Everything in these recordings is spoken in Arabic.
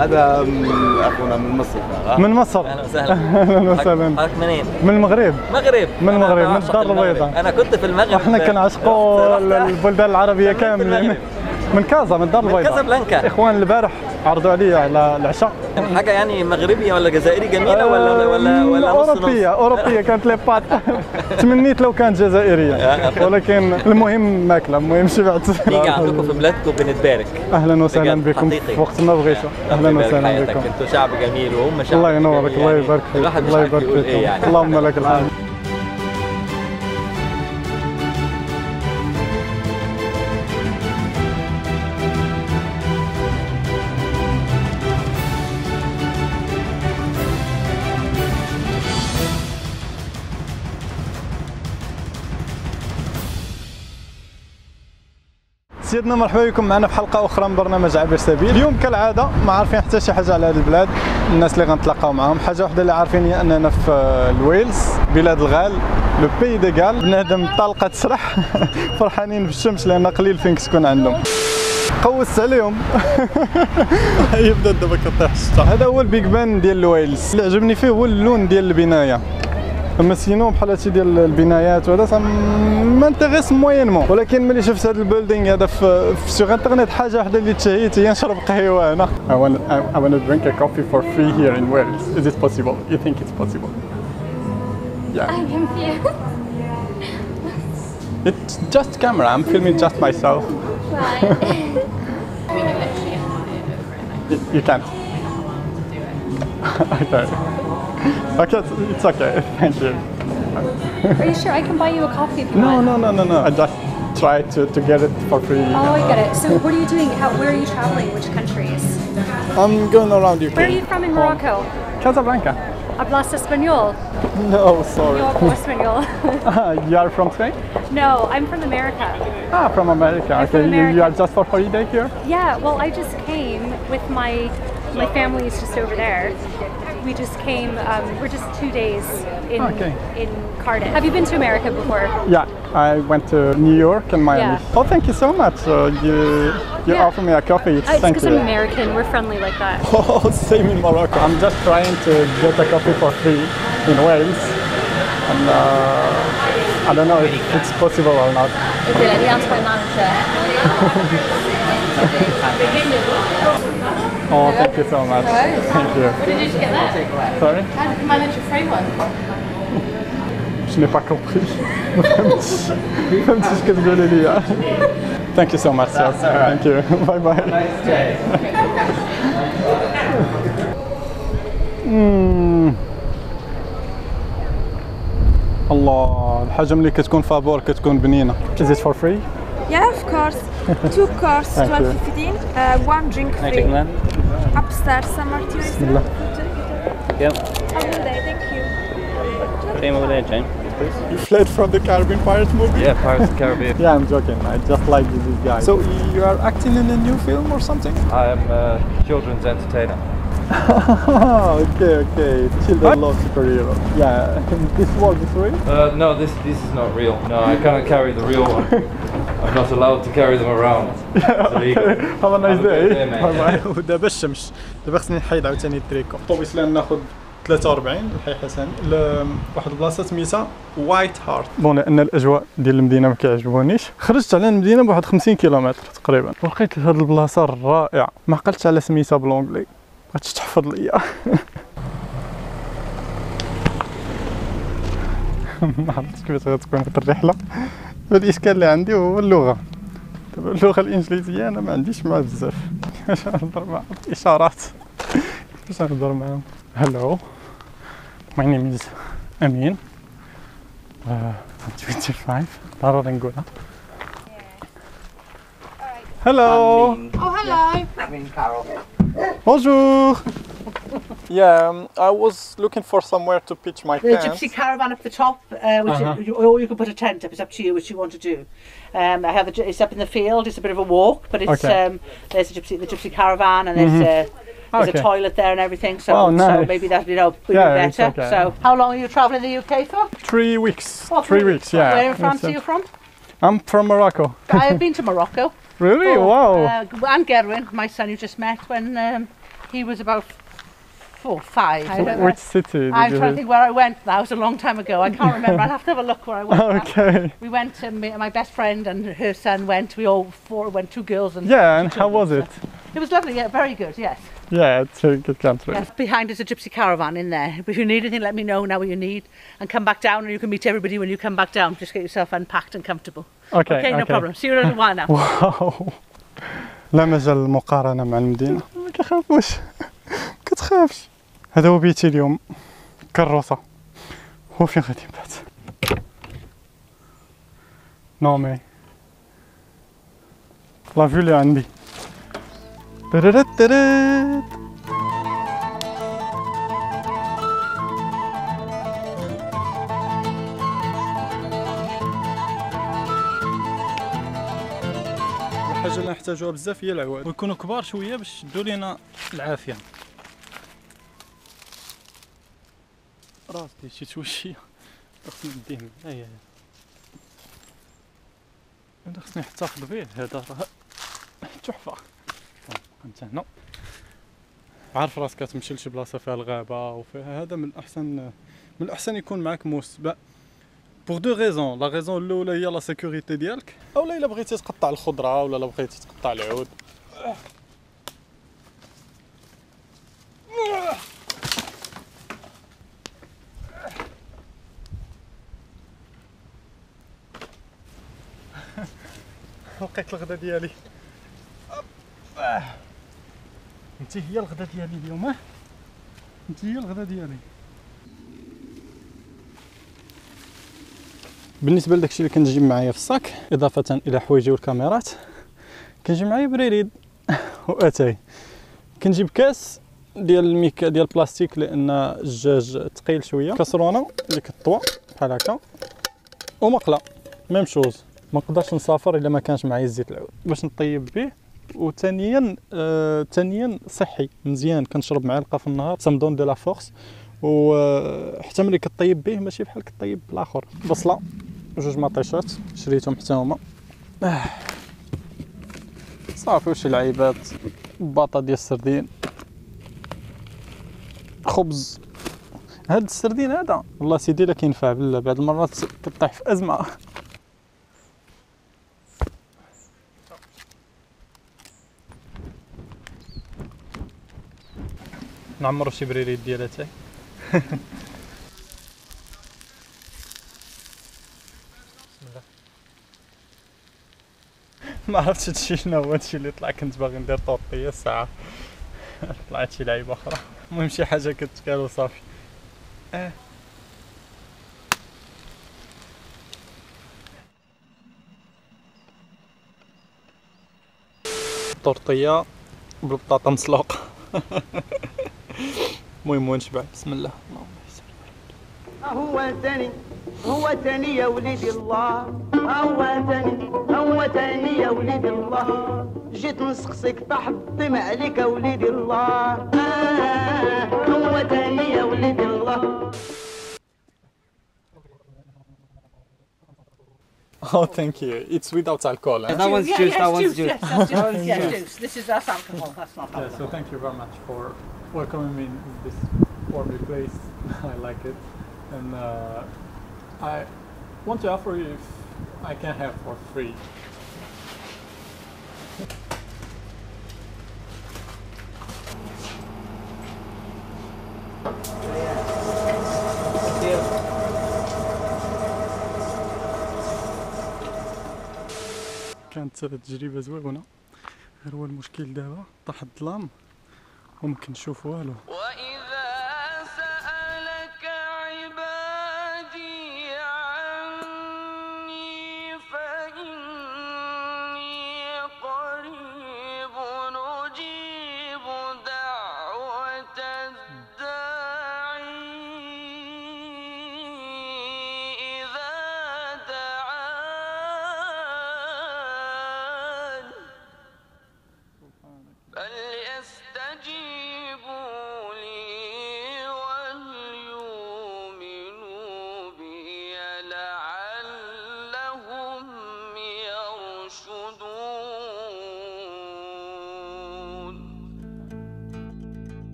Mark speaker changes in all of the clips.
Speaker 1: هذا اخونا من مصر.
Speaker 2: من مصر
Speaker 3: أهلا وسهلا
Speaker 2: أهلا وسهلا
Speaker 3: حضرتك منين؟
Speaker 2: من المغرب
Speaker 3: مغرب
Speaker 2: من المغرب، من الدار. البيضاء.
Speaker 3: أنا كنت في المغرب
Speaker 2: إحنا كنعشقوا البلدان العربية
Speaker 3: المغرب.
Speaker 2: من كازا من الدار
Speaker 3: من
Speaker 2: البيضاء
Speaker 3: كازابلانكا.
Speaker 2: إخوان البارح عرضوا علي على العشاء.
Speaker 3: حاجة يعني مغربية ولا جزائري جميلة ولا ولا ولا
Speaker 2: أوروبية أوروبية كانت لي بات. تمنيت لو كانت جزائرية. ولكن المهم ماكلة المهم شبعت.
Speaker 3: نيجي عندكم في بلادكم بنتبارك
Speaker 2: أهلا وسهلا بكم. وقت ما بغيتوا
Speaker 3: أهلا
Speaker 2: وسهلا. بكم.
Speaker 3: أنتوا شعب جميل وهم شعب
Speaker 2: الله ينورك الله
Speaker 3: يعني.
Speaker 2: يبارك فيك. الله يبارك فيك.
Speaker 3: إيه يعني.
Speaker 2: اللهم لك الحمد. سيدنا مرحبا بكم معنا في حلقة أخرى من برنامج عابر سبيل. اليوم كالعادة ما عارفين حتى شي حاجة على هذه البلاد الناس اللي غنتلاقاو معاهم. حاجة وحدة اللي عارفين هي أننا في آه، الويلز بلاد الغال le pays de Galles بنادم طلقة تسرح. فرحانين بالشمس لأن قليل فين تكون عندهم. قوست عليهم يبدا دابا كطيح الشتا هذا هو ال Big Ben ديال الويلز. اللي عجبني فيه هو اللون ديال البناية. اما sinon بحال هادشي ديال البنايات وهذا ça m'intéresse moyennement ولكن ملي شفت هذا ال building هذا vu vu sur internet حاجة وحده اللي تشهيت هي نشرب قهوه هنا I want I want to drink a coffee for free here in Wales is it possible you think it's possible yeah
Speaker 4: I'm confused.
Speaker 2: it's just camera I'm filming just myself You, you can't. okay. Okay, it's, okay. Thank you.
Speaker 4: Are you sure I can buy you a coffee if you
Speaker 2: No,
Speaker 4: want?
Speaker 2: no, no, no, no. I just try to, to get it for free.
Speaker 4: Oh, I get it. So, what are you doing? How, where are you traveling? Which countries?
Speaker 2: I'm going around UK.
Speaker 4: Where are you from in Morocco?
Speaker 2: Casablanca.
Speaker 4: Hablas español?
Speaker 2: No, sorry.
Speaker 4: Yo hablo español.
Speaker 2: you are from Spain?
Speaker 4: no, I'm from America.
Speaker 2: Ah, from America.
Speaker 4: I'm
Speaker 2: okay,
Speaker 4: from
Speaker 2: You, you are just for holiday here?
Speaker 4: Yeah. Well, I just came with my my family is just over there. We just came. Um, we're just two days in
Speaker 2: Okay.
Speaker 4: in Cardiff. Have you been to America before?
Speaker 2: Yeah, I went to New York and Miami.
Speaker 4: Yeah.
Speaker 2: Oh, thank you so much. Uh, you you
Speaker 4: Yeah.
Speaker 2: offer me a coffee. It's,
Speaker 4: Uh, it's because
Speaker 2: you.
Speaker 4: I'm American. We're friendly like that.
Speaker 2: Oh, same in Morocco. I'm just trying to get a coffee for free in Wales. And uh, I don't know if it's possible or not. Oh, thank you so much. Thank you.
Speaker 5: Did you get that?
Speaker 2: Sorry?
Speaker 5: How did you manage a free one?
Speaker 2: Je n'ai pas compris. ما فهمتش ما فهمتش اش كتقولي لي. Thank you so much. Sir. Thank you. Bye bye. مم. الله الحاجة ملي كتكون فابور كتكون بنينة. Is it for free?
Speaker 6: Yeah, of course. Two course,
Speaker 2: Thank you.
Speaker 6: 12.15. Uh, one drink free. upstairs some Martina.
Speaker 2: Bismillah. Yep.
Speaker 6: Have a good day, thank you.
Speaker 7: Same over there, Jane. Please.
Speaker 2: You fled from the Caribbean Pirates movie?
Speaker 7: Yeah, Pirates of the Caribbean.
Speaker 2: yeah, I'm joking. I just like this guy. So you are acting in a new film or something?
Speaker 7: I am a children's entertainer.
Speaker 2: okay, okay. Children love superhero. Yeah, this world is real?
Speaker 7: Uh, no, this this is not real. No, I can't carry the real one. I'm not allowed to carry them around.
Speaker 2: Have a nice
Speaker 7: Have a
Speaker 2: day. ودابا الشمس دابا خصني نحيد عاوتاني التريكو. الطوبيس اللي ناخذ 43 الحي حسن. لواحد البلاصة سميتها White Hart بون لأن الأجواء ديال المدينة ما كيعجبونيش. خرجت على المدينة بواحد 50 كيلومتر تقريبا. ولقيت هذه البلاصة الرائعة. ما عقلتش على سميتها ب l'anglais بغيتش تحفظ ليا. ما عرفتش كيفاش غتكون هاد الرحلة. الاشكال اللي عندي هو اللغة. دابا اللغة الإنجليزية أنا ما عنديش معها بزاف. باش نهضر مع الاشارات باش نهضر معاهم. هلو ماي نيم از امين uh, 25 ضروري نقولها هلو
Speaker 5: Oh, hello.
Speaker 2: Bonjour. yeah, um, I was looking for somewhere to pitch my
Speaker 8: The
Speaker 2: tent.
Speaker 8: gypsy caravan up the top, uh, which
Speaker 2: Uh-huh.
Speaker 8: you, or you can put a tent up. It's up to you which you want to do. Um, I have a, it's up in the field. It's a bit of a walk, but it's
Speaker 2: Okay.
Speaker 8: um, there's a gypsy the gypsy caravan and there's uh, there's
Speaker 2: Okay.
Speaker 8: a toilet there and everything. So,
Speaker 2: Oh,
Speaker 8: so maybe that you know would
Speaker 2: Yeah,
Speaker 8: be better.
Speaker 2: okay.
Speaker 8: So how long are you travelling the UK for?
Speaker 2: Three weeks. Three weeks, yeah.
Speaker 8: Where in France are you from?
Speaker 2: I'm from Morocco.
Speaker 8: I have been to Morocco.
Speaker 2: Really?
Speaker 8: Oh,
Speaker 2: wow.
Speaker 8: Uh, and Gerwin, my son, you just met when um, He was about four, five. I don't know.
Speaker 2: Which city did
Speaker 8: I'm
Speaker 2: you
Speaker 8: trying to
Speaker 2: visit?
Speaker 8: think where I went now. It was a long time ago. I can't remember. I'd have to have a look where I went. now.
Speaker 2: Okay.
Speaker 8: We went to me, my best friend and her son went. We all four went, two girls and
Speaker 2: Yeah, and
Speaker 8: two
Speaker 2: how was
Speaker 8: children,
Speaker 2: it?
Speaker 8: so- It was lovely. Yeah, very good. Yes.
Speaker 2: Yeah, it's a good country.
Speaker 8: Yes. Behind is a gypsy caravan in there. If you need anything, let me know now what you need, and come back down, and you can meet everybody when you come back down. Just get yourself unpacked and comfortable.
Speaker 2: Okay,
Speaker 8: Okay, no
Speaker 2: okay.
Speaker 8: problem. See you in a little while now.
Speaker 2: واو لا مجال للمقارنة مع المدينة ما كيخافوش كتخافش هذا هو بيتي اليوم. كروسة. هو فين غادي نبات non mais la vue اللي عندي تررت. الحاجة اللي نحتاجوها بزاف هي العواد. ويكونوا كبار شوية باش يدوا لينا العافية. راسي شي شوية خصني نديه هيا هيا أنا خصني نحتفظ به هذا راه. تحفة. أنت هنا. عارف راسك تمشي لشي بلاصة فيها الغابة وفيها هذا من الاحسن من الأحسن يكون معك موس. pour deux raisons la raison الأولى هي la sécurité ديالك. أولا إلا بغيتي تقطع الخضرة ولا إلا بغيتي تقطع العود. لقيت الغدا ديالي. انت هي الغدا ديالي اليوم انت هي الغدا ديالي. بالنسبة لداكشي اللي كنجيب معايا في الصاك إضافة إلى حوايجي والكاميرات. كنجيب معايا بريريد وأتاي. كنجيب كاس ديال الميكا ديال البلاستيك لأن الدجاج ثقيل شوية. كاسرونه اللي كطوى بحال هكا. ومقله même chose. ما نقدرش نسافر إلا ما كانش معايا الزيت العود. باش نطيب به وثانيا آه ثانيا صحي مزيان كنشرب معلقه في النهار ça me donne de la force وحتى ملي كطيب به ماشي بحال كطيب بالاخر بصله جوج مطيشات شريتهم حتى هما. آه. صافي وشي لعيبات باطا ديال السردين. خبز. هاد السردين هذا والله سيدي لا كينفع بالله بعض المرات كطيح في أزمة. نعمرو شي بريريد ديالها تاعي ما عرفتش هادشي شنو هو هادشي اللي طلع كنت باغي ندير طوطيه الساعة. طلعت شي لعيبة أخرى. المهم شي حاجة كتكال وصافي. آه. طورطيه بالبطاطا مسلوقة. المهم ونشبع بسم الله اللهم
Speaker 9: هو تاني هو تاني يا وليد الله هو تاني هو تاني يا وليد الله جيت نسقسك تحطم عليك يا وليد الله آه هو تاني يا وليد الله
Speaker 2: Oh, thank you. It's without alcohol. eh?
Speaker 3: That one's
Speaker 8: yeah,
Speaker 3: juice,
Speaker 8: yes,
Speaker 3: that one's
Speaker 8: juice.
Speaker 3: juice.
Speaker 8: Yes, juice. yes, juice. This is that's alcohol. That's not
Speaker 2: Yeah,
Speaker 8: alcohol.
Speaker 2: so thank you very much for welcoming me in this warmly place. I like it, and uh, I want to offer you if I can have for free. كانت تجربة زوينة غير هو المشكل دابا طاح الظلام وما كنشوف والو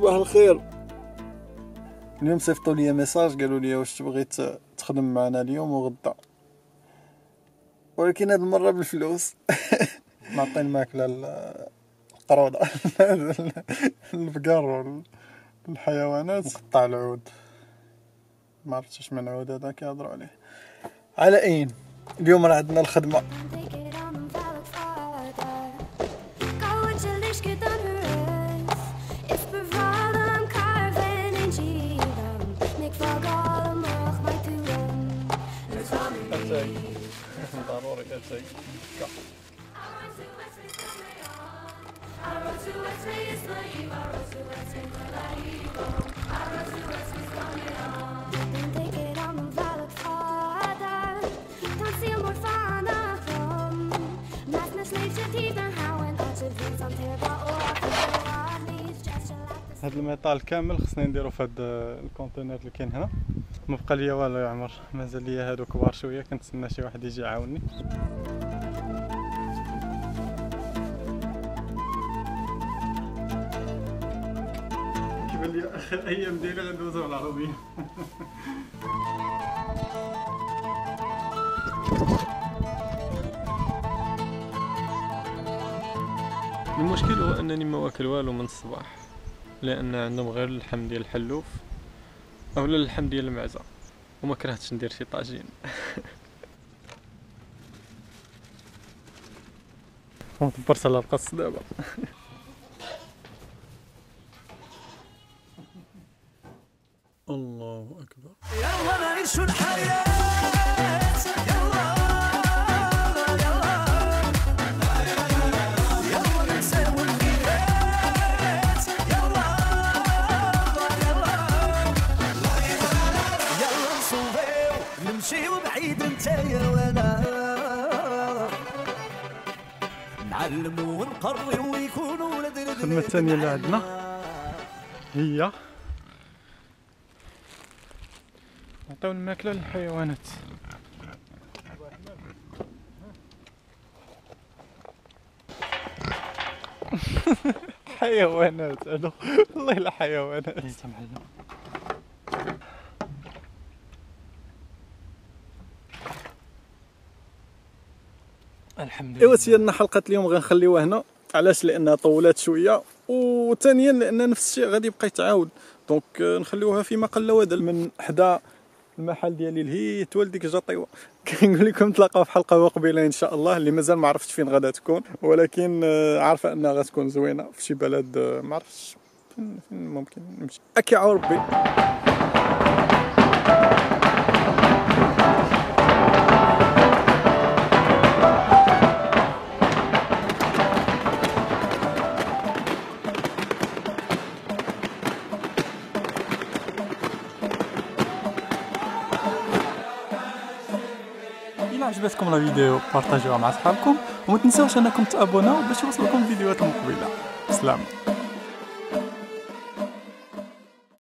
Speaker 2: صباح الخير. اليوم صيفطوا لي ميساج قالوا لي واش تبغي تخدم معنا اليوم وغدا. ولكن هاد المرة بالفلوس. نعطي الماكلة ال- القروضه البقر والحيوانات نقطع العود. ما عرفتش من عود هذا كيهضروا عليه. على أين؟ اليوم راه عندنا الخدمة. ضروري اتاي هاد ال métal كامل خصني نديرو في هاد ال container اللي كاين هنا. ما بقى ليا والو يا عمر. مازال ليا هادو كبار شوية كنتسنى شي واحد يجي يعاوني كيبان لي آخر أيام ديالي غندوزو على العربيه المشكل هو أنني ما واكل والو من الصباح لأن عندهم غير اللحم ديال الحلوف أولا اللحم ديال المعزة وما كرهتش ندير شي طاجين. وطبرت على القص دابا. الله أكبر.
Speaker 10: يلا نعيش الحياة. ويكونوا
Speaker 2: الخدمة الثانية اللي عندنا. هي. نعطيو الماكلة للحيوانات. حيوانات هادو والله لا حيوانات.
Speaker 3: الحمد
Speaker 2: ايوا سيدنا حلقة اليوم غنخليوها هنا. علاش؟ لأنها طولات شوية. وثانيا لأن نفس الشيء غادي يبقى يتعاود. دونك آه، نخليوها فيما قل ودل من حدا المحل ديالي الهيت والديك جاطيوه كنقول لكم نتلاقاو في حلقة قبيله إن شاء الله. اللي مازال ما عرفتش فين غادا تكون. ولكن آه، عارفة أنها غتكون زوينة في شي بلد آه، ما عرفتش فين ممكن نمشي. أكي عاو ربي. عجبتكم لا فيديو بارطاجيوها مع صحابكم وما تنساوش أنكم تابوناو باش يوصلكم الفيديوهات المقبله سلام.